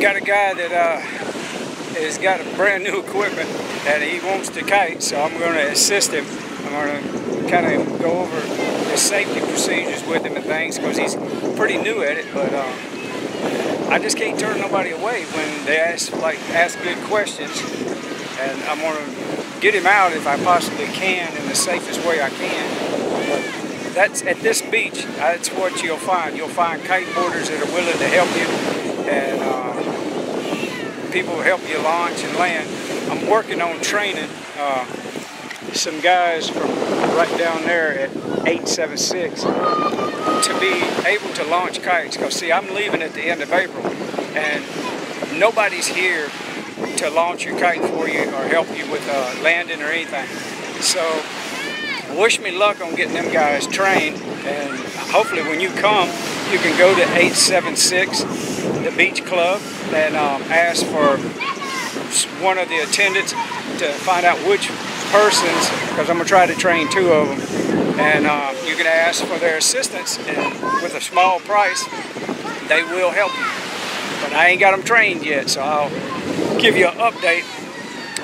got a guy that uh, has got a brand new equipment and he wants to kite, so I'm going to assist him. I'm going to kind of go over the safety procedures with him and things because he's pretty new at it, but uh, I just can't turn nobody away when they ask like ask good questions, and I'm going to get him out if I possibly can in the safest way I can. But that's at this beach. That's what you'll find. You'll find kiteboarders that are willing to help you, and uh, people help you launch and land. I'm working on training uh, some guys from right down there at 876 to be able to launch kites. Because see, I'm leaving at the end of April, and nobody's here to launch your kite for you or help you with uh, landing or anything. So wish me luck on getting them guys trained, and hopefully when you come, you can go to 876, the beach club, and um, ask for one of the attendants to find out which persons, because I'm going to try to train two of them, and uh, you can ask for their assistance, and with a small price, they will help you. But I ain't got them trained yet, so I'll give you an update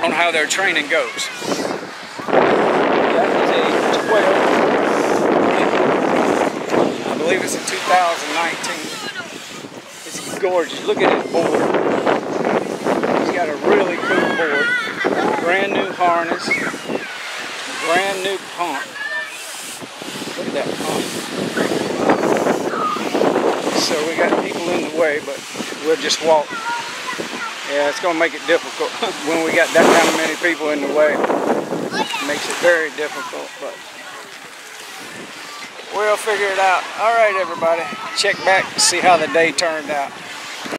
on how their training goes. That is a 12. I believe it's a 2019. Gorgeous. Look at his board He's got a really cool board. Brand new harness. Brand new pump. Look at that pump. So we got people in the way, but we'll just walk. Yeah, it's going to make it difficult when we got that kind of many people in the way. It makes it very difficult, but we'll figure it out. All right, everybody. Check back, to see how the day turned out.